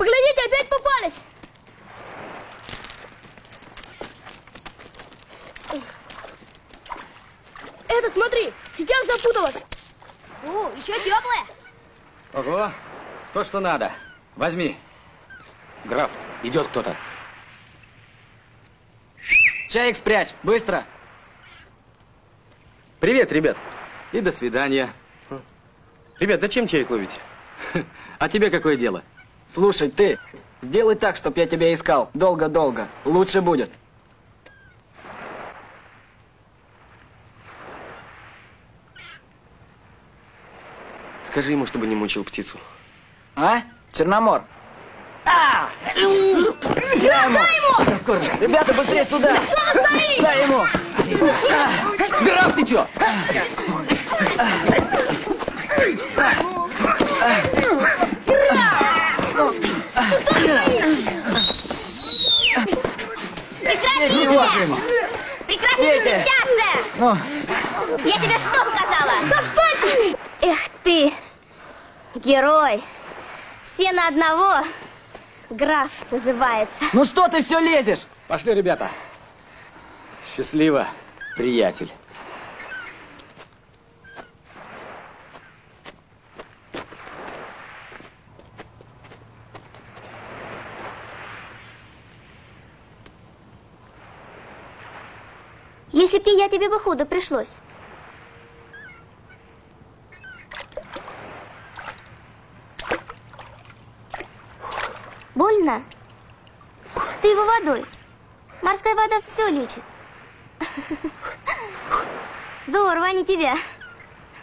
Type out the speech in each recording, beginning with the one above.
Поглядите, опять попались. Это, смотри, сетях запуталась. У, еще теплая. Ого, то, что надо. Возьми. Граф, идет кто-то. Чаек спрячь, быстро. Привет, ребят. И до свидания. Ребят, зачем чайк ловите? А тебе какое дело? Слушай, ты, сделай так, чтоб я тебя искал. Долго-долго. Лучше будет. Скажи ему, чтобы не мучил птицу. А? Черномор. А! Дай ему! Ребята, быстрее сюда! Дай ему! Граф, ты чё? Прекрати! его! Петя! сейчас же! Ну, Я тебе что сказала? Эх ты, герой. Все на одного. Граф называется. ну что ты все лезешь? Пошли, ребята. Счастливо, приятель. Если б не я, тебе бы худо пришлось. Больно? Ты его водой. Морская вода все лечит. Здорово, а не тебя.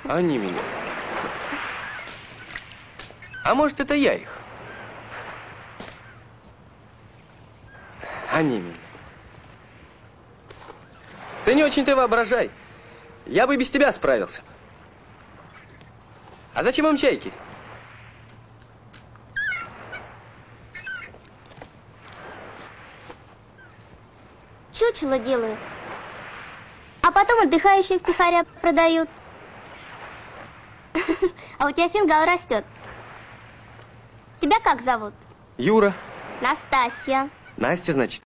Они меня. А может, это я их? Они меня. Ты не очень-то воображай. Я бы без тебя справился. А зачем вам чайки? Чучело делают. А потом отдыхающие втихаря продают. А у тебя фингал растет. Тебя как зовут? Юра. Настасья. Настя, значит.